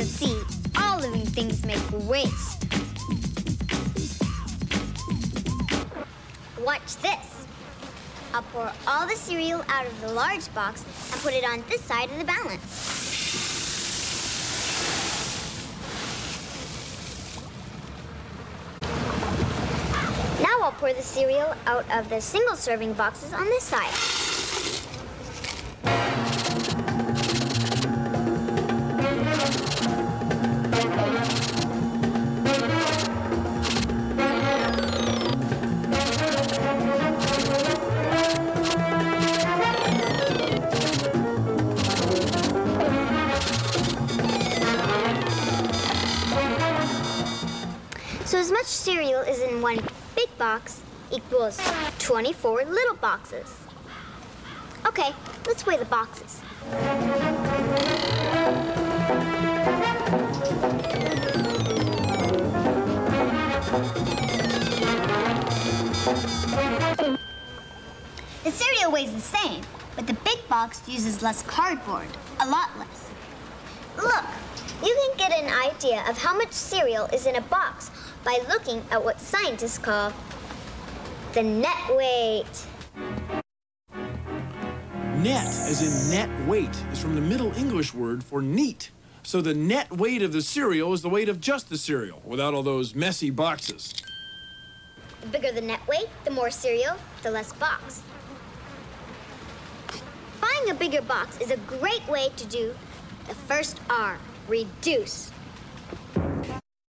Because see, all living things make waste. Watch this. I'll pour all the cereal out of the large box and put it on this side of the balance. Now I'll pour the cereal out of the single serving boxes on this side. As much cereal as in one big box equals 24 little boxes. Okay, let's weigh the boxes. The cereal weighs the same, but the big box uses less cardboard, a lot less. You can get an idea of how much cereal is in a box by looking at what scientists call the net weight. Net, as in net weight, is from the Middle English word for neat. So the net weight of the cereal is the weight of just the cereal, without all those messy boxes. The bigger the net weight, the more cereal, the less box. Buying a bigger box is a great way to do the first R, reduce.